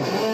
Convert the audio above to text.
Ooh.